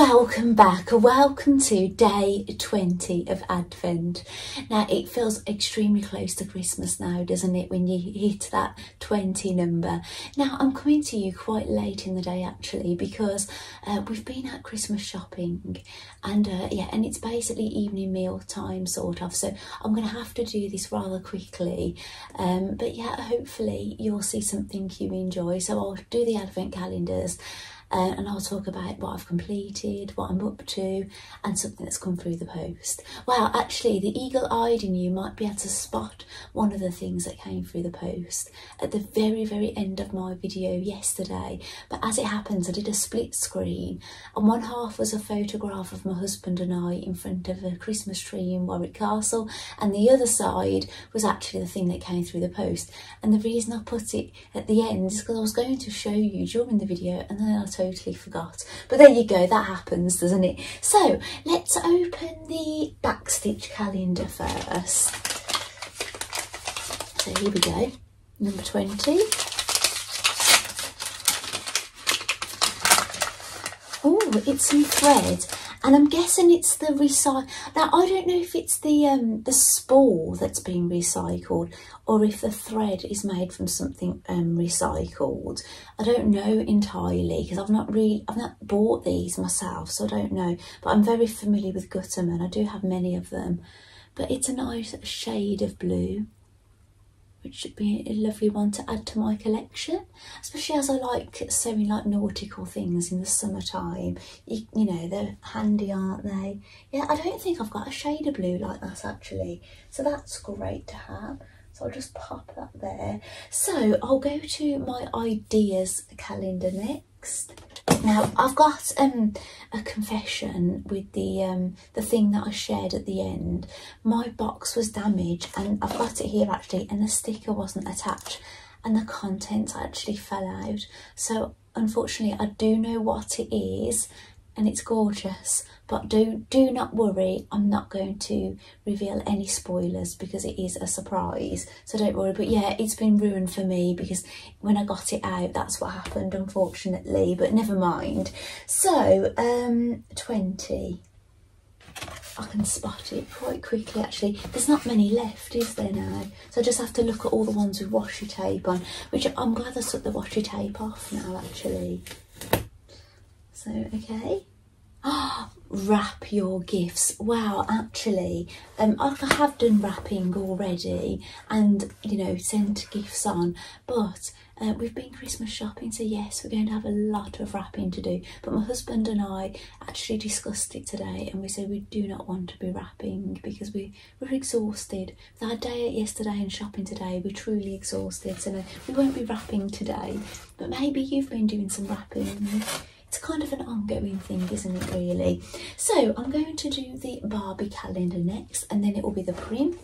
welcome back. Welcome to day 20 of Advent. Now, it feels extremely close to Christmas now, doesn't it, when you hit that 20 number? Now, I'm coming to you quite late in the day actually because uh, we've been at Christmas shopping and uh, yeah, and it's basically evening meal time sort of. So I'm going to have to do this rather quickly. Um, but yeah, hopefully you'll see something you enjoy. So I'll do the Advent calendars uh, and I'll talk about what I've completed, what I'm up to, and something that's come through the post. Well, actually, the eagle-eyed in you might be able to spot one of the things that came through the post at the very, very end of my video yesterday. But as it happens, I did a split screen, and one half was a photograph of my husband and I in front of a Christmas tree in Warwick Castle, and the other side was actually the thing that came through the post. And the reason I put it at the end is because I was going to show you during the video, and then I totally forgot. But there you go, that happens, doesn't it? So let's open the backstitch calendar first. So here we go, number 20. Oh, it's some thread and I'm guessing it's the recycle. Now I don't know if it's the um the spool that's been recycled or if the thread is made from something um recycled. I don't know entirely because I've not really I've not bought these myself, so I don't know. But I'm very familiar with Gutermann. I do have many of them, but it's a nice shade of blue which should be a lovely one to add to my collection especially as I like sewing like nautical things in the summertime. You, you know they're handy aren't they? Yeah I don't think I've got a shade of blue like that actually. So that's great to have. So I'll just pop that there. So I'll go to my ideas calendar next now I've got um, a confession with the um, the thing that I shared at the end. My box was damaged and I've got it here actually and the sticker wasn't attached and the contents actually fell out. So unfortunately I do know what it is and it's gorgeous but do do not worry i'm not going to reveal any spoilers because it is a surprise so don't worry but yeah it's been ruined for me because when i got it out that's what happened unfortunately but never mind so um 20 I can spot it quite quickly actually. There's not many left, is there now? So I just have to look at all the ones with washi tape on, which I'm glad I took the washi tape off now actually. So, okay. Wrap your gifts. Wow, actually, um, I have done wrapping already and, you know, sent gifts on, but uh, we've been Christmas shopping, so yes, we're going to have a lot of wrapping to do. But my husband and I actually discussed it today and we said we do not want to be wrapping because we, we're exhausted. With our day yesterday and shopping today, we're truly exhausted, so no, we won't be wrapping today. But maybe you've been doing some wrapping it's kind of an ongoing thing, isn't it, really? So I'm going to do the Barbie calendar next, and then it will be the Prim.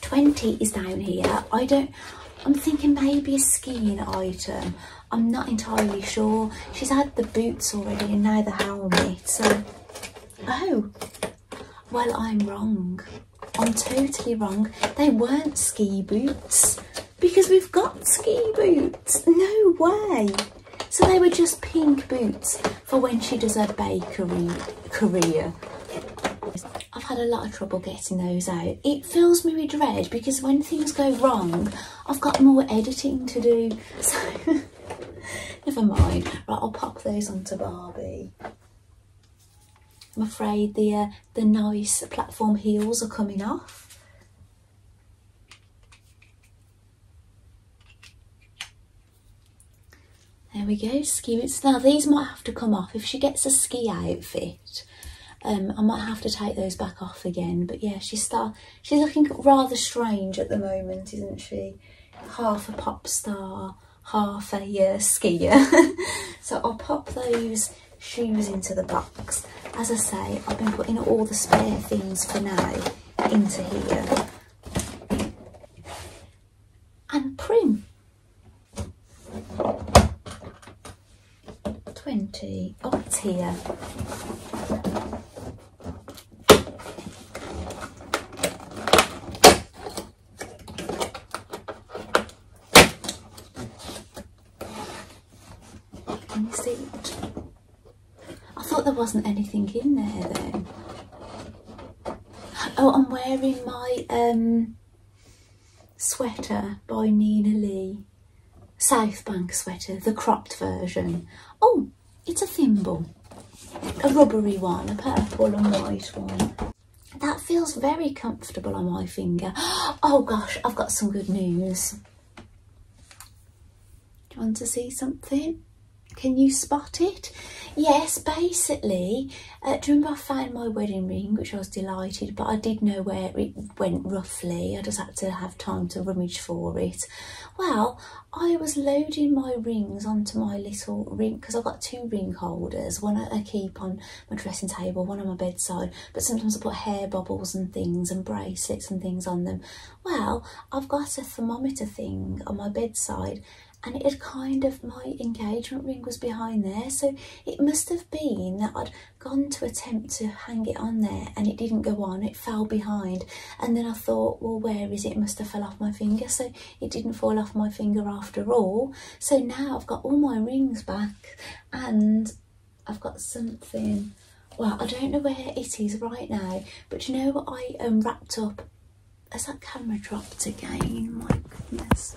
20 is down here. I don't, I'm thinking maybe a skiing item. I'm not entirely sure. She's had the boots already and now the helmet. So, oh, well, I'm wrong. I'm totally wrong. They weren't ski boots because we've got ski boots. No way. So they were just pink boots for when she does her bakery career. I've had a lot of trouble getting those out. It fills me with dread because when things go wrong, I've got more editing to do. So never mind. Right, I'll pop those onto Barbie. I'm afraid the uh, the nice platform heels are coming off. There we go, ski boots. Now these might have to come off. If she gets a ski outfit, um, I might have to take those back off again. But yeah, she's start. She's looking rather strange at the moment, isn't she? Half a pop star, half a uh, skier. so I'll pop those shoes into the box. As I say, I've been putting all the spare things for now into here. Oh, it's here. Can you see? I thought there wasn't anything in there then. Oh, I'm wearing my um, sweater by Nina Lee. South Bank sweater, the cropped version. Oh, it's a thimble. A rubbery one, a purple and white one. That feels very comfortable on my finger. Oh gosh, I've got some good news. Do you want to see something? Can you spot it? Yes, basically, uh, do you remember I found my wedding ring, which I was delighted, but I did know where it went roughly. I just had to have time to rummage for it. Well, I was loading my rings onto my little ring, because I've got two ring holders. One I keep on my dressing table, one on my bedside, but sometimes I put hair bubbles and things and bracelets and things on them. Well, I've got a thermometer thing on my bedside and it had kind of my engagement ring was behind there so it must have been that I'd gone to attempt to hang it on there and it didn't go on it fell behind. And then I thought well where is it, it must have fell off my finger. So it didn't fall off my finger after all. So now I've got all my rings back and I've got something. Well I don't know where it is right now but you know what I um, wrapped up? Has that camera dropped again? My goodness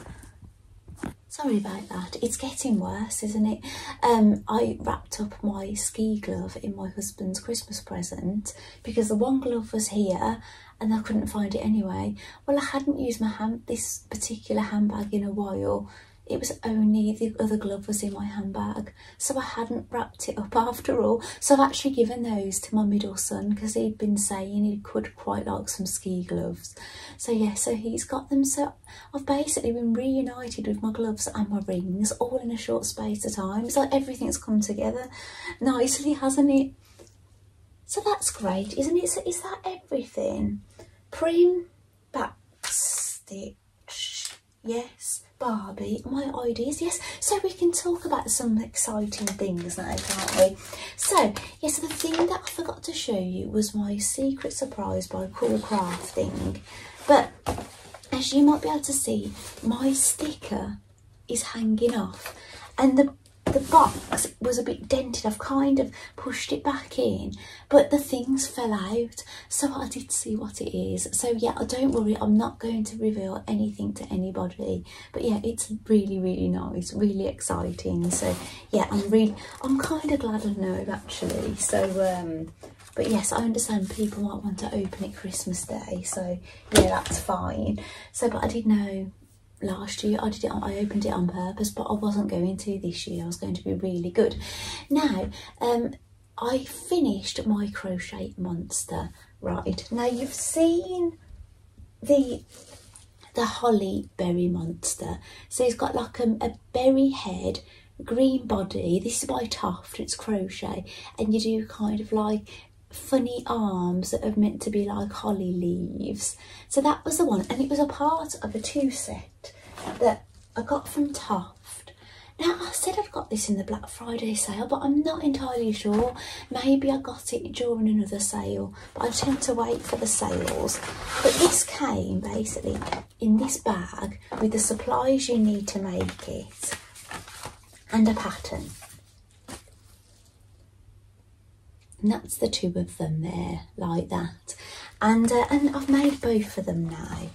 Sorry about that. It's getting worse, isn't it? Um, I wrapped up my ski glove in my husband's Christmas present because the one glove was here and I couldn't find it anyway. Well, I hadn't used my hand this particular handbag in a while it was only the other glove was in my handbag so I hadn't wrapped it up after all. So I've actually given those to my middle son because he'd been saying he could quite like some ski gloves. So yeah so he's got them. So I've basically been reunited with my gloves and my rings all in a short space of time. It's like everything's come together nicely hasn't it? So that's great isn't it? So is that everything? Prim? Back stitch yes Barbie, my ideas, yes. So we can talk about some exciting things now, can't we? So, yes, the thing that I forgot to show you was my secret surprise by Cool Crafting. But as you might be able to see, my sticker is hanging off. And the the box was a bit dented. I've kind of pushed it back in, but the things fell out. So I did see what it is. So yeah, don't worry, I'm not going to reveal anything to anybody. But yeah, it's really, really nice, really exciting. So yeah, I'm really, I'm kind of glad I know actually. So um, but yes, I understand people might want to open it Christmas Day. So yeah, that's fine. So, but I did know last year I did it I opened it on purpose but I wasn't going to this year. I was going to be really good. Now um I finished my crochet monster right? Now you've seen the the holly berry monster. So it's got like a, a berry head green body. This is by Toft it's crochet. And you do kind of like funny arms that are meant to be like holly leaves. So that was the one, and it was a part of a two set that I got from Toft. Now, I said I've got this in the Black Friday sale, but I'm not entirely sure. Maybe I got it during another sale, but I tend to wait for the sales. But this came basically in this bag with the supplies you need to make it and a pattern. And that's the two of them there, like that. And, uh, and I've made both of them now.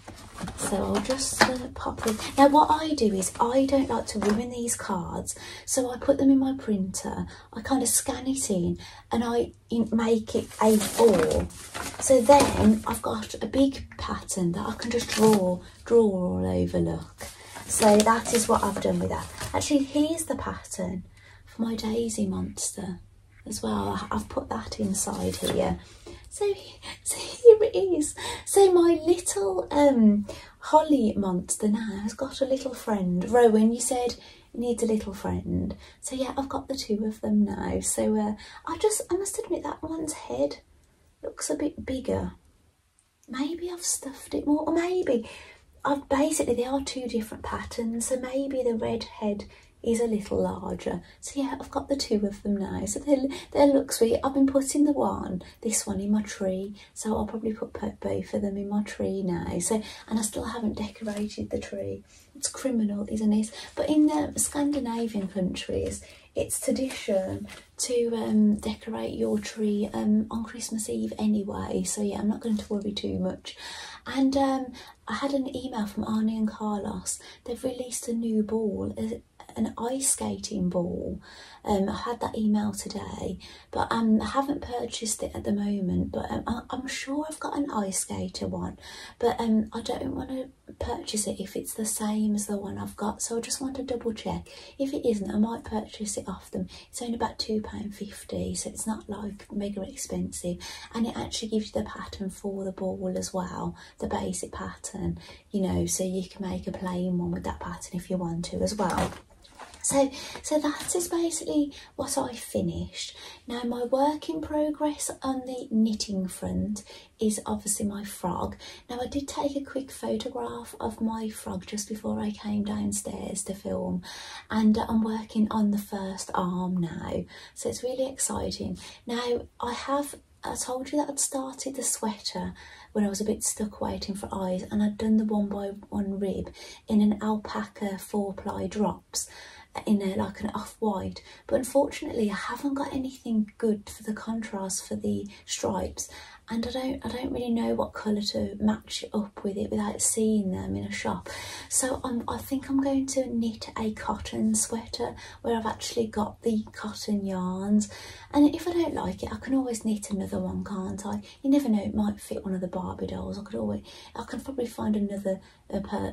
So I'll just uh, pop them. Now what I do is I don't like to ruin these cards. So I put them in my printer. I kind of scan it in and I make it A4. So then I've got a big pattern that I can just draw, draw all over, look. So that is what I've done with that. Actually, here's the pattern for my Daisy monster as well. I've put that inside here. So, so here it is. So my little um, Holly monster now has got a little friend. Rowan, you said needs a little friend. So yeah, I've got the two of them now. So uh, I just, I must admit that one's head looks a bit bigger. Maybe I've stuffed it more, or maybe I've basically, they are two different patterns. So maybe the red head is a little larger. So yeah, I've got the two of them now. So they, they look sweet. I've been putting the one, this one in my tree. So I'll probably put both of them in my tree now. So, and I still haven't decorated the tree. It's criminal, isn't it? But in the Scandinavian countries, it's tradition to um, decorate your tree um, on Christmas Eve anyway. So yeah, I'm not going to worry too much. And um, I had an email from Arne and Carlos. They've released a new ball, an ice skating ball. Um, I had that email today, but um, I haven't purchased it at the moment. But um, I, am sure I've got an ice skater one, but um, I don't want to purchase it if it's the same as the one I've got. So I just want to double check. If it isn't, I might purchase it off them. It's only about two pound fifty, so it's not like mega expensive, and it actually gives you the pattern for the ball as well, the basic pattern. You know, so you can make a plain one with that pattern if you want to as well. So, so that is basically what I finished. Now my work in progress on the knitting front is obviously my frog. Now I did take a quick photograph of my frog just before I came downstairs to film and I'm working on the first arm now. So it's really exciting. Now I have I told you that I'd started the sweater when I was a bit stuck waiting for eyes and I'd done the one by one rib in an alpaca four ply drops in a like an off-white but unfortunately I haven't got anything good for the contrast for the stripes and I don't I don't really know what colour to match up with it without seeing them in a shop. So I'm, I think I'm going to knit a cotton sweater where I've actually got the cotton yarns and if I don't like it I can always knit another one can't I? You never know it might fit one of the Barbie dolls. I could always I can probably find another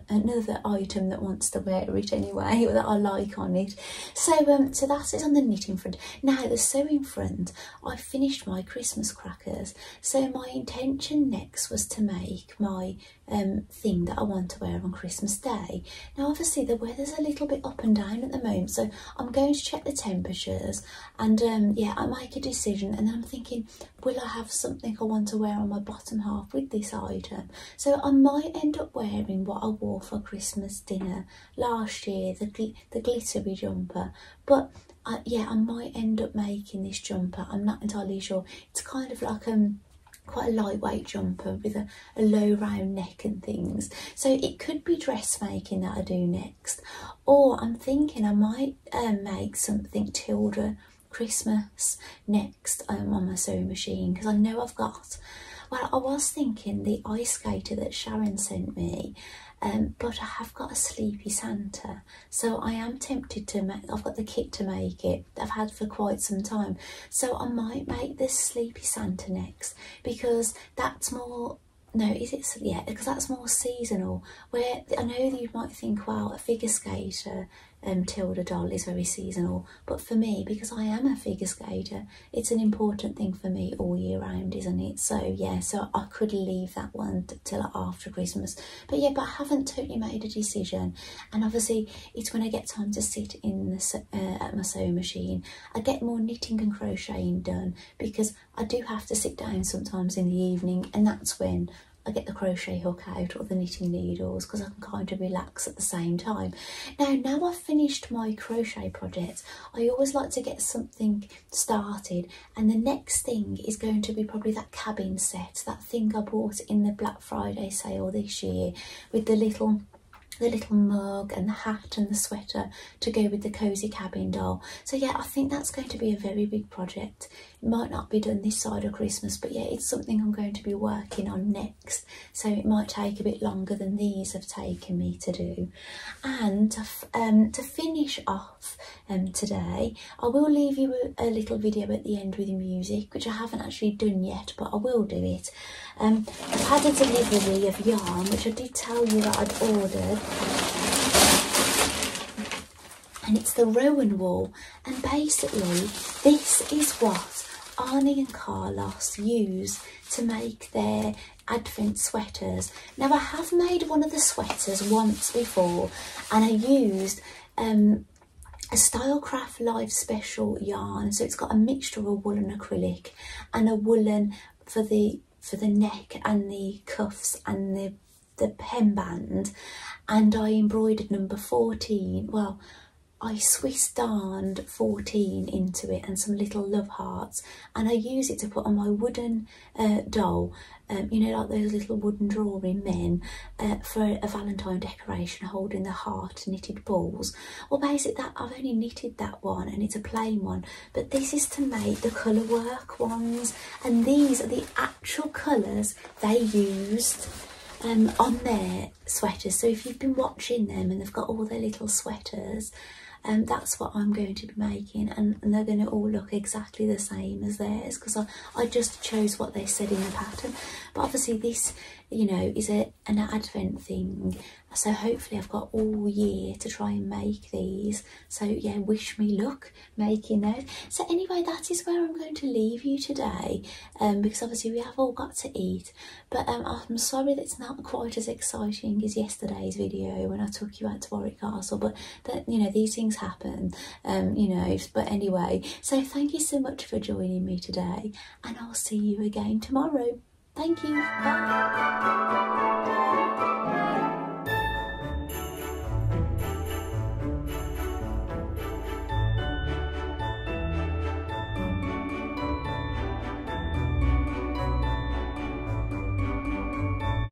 another item that wants to wear it anyway or that I like on it so um so that is on the knitting front now the sewing front I finished my Christmas crackers so my intention next was to make my um, thing that I want to wear on Christmas Day. Now obviously the weather's a little bit up and down at the moment so I'm going to check the temperatures and um, yeah I make a decision and then I'm thinking will I have something I want to wear on my bottom half with this item. So I might end up wearing what I wore for Christmas dinner last year, the, gl the glittery jumper but uh, yeah I might end up making this jumper I'm not entirely sure. It's kind of like um quite a lightweight jumper with a, a low round neck and things. So it could be dressmaking that I do next. Or I'm thinking I might um, make something Tilda Christmas next um, on my sewing machine because I know I've got well I was thinking the ice skater that Sharon sent me um, but I have got a Sleepy Santa, so I am tempted to make, I've got the kit to make it, I've had for quite some time, so I might make this Sleepy Santa next, because that's more no, is it? Yeah, because that's more seasonal. Where I know you might think, well, a figure skater um, Tilda doll is very seasonal, but for me, because I am a figure skater, it's an important thing for me all year round, isn't it? So yeah, so I could leave that one till after Christmas. But yeah, but I haven't totally made a decision, and obviously it's when I get time to sit in the uh, at my sewing machine, I get more knitting and crocheting done because I do have to sit down sometimes in the evening, and that's when I get the crochet hook out or the knitting needles because I can kind of relax at the same time. Now, now I've finished my crochet project, I always like to get something started and the next thing is going to be probably that cabin set, that thing I bought in the Black Friday sale this year with the little the little mug and the hat and the sweater to go with the cozy cabin doll. So yeah, I think that's going to be a very big project. It might not be done this side of Christmas, but yeah, it's something I'm going to be working on next. So it might take a bit longer than these have taken me to do. And to, um, to finish off um, today, I will leave you a, little video at the end with music, which I haven't actually done yet, but I will do it. Um, I've had a delivery of yarn, which I did tell you that I'd ordered. And it's the Rowan wool. And basically, this is what Arne and Carlos use to make their Advent sweaters. Now, I have made one of the sweaters once before, and I used um, a Stylecraft Live Special yarn. So it's got a mixture of wool and acrylic and a woolen for the for the neck and the cuffs and the the hemband and I embroidered number 14 well I Swiss darned 14 into it and some little love hearts and I use it to put on my wooden uh, doll um, you know like those little wooden drawing men uh, for a valentine decoration holding the heart knitted balls well basically that I've only knitted that one and it's a plain one but this is to make the colour work ones and these are the actual colours they used um, on their sweaters. So if you've been watching them and they've got all their little sweaters, um, that's what I'm going to be making and, they're going to all look exactly the same as theirs because I, I just chose what they said in the pattern. But obviously this, you know, is a, an advent thing so hopefully I've got all year to try and make these. So yeah, wish me luck making those. So anyway, that is where I'm going to leave you today um, because obviously we have all got to eat. But um, I'm sorry that it's not quite as exciting as yesterday's video when I took you out to Warwick Castle. But that you know, these things happen, um, you know. But anyway, so thank you so much for joining me today and I'll see you again tomorrow. Thank you. Bye.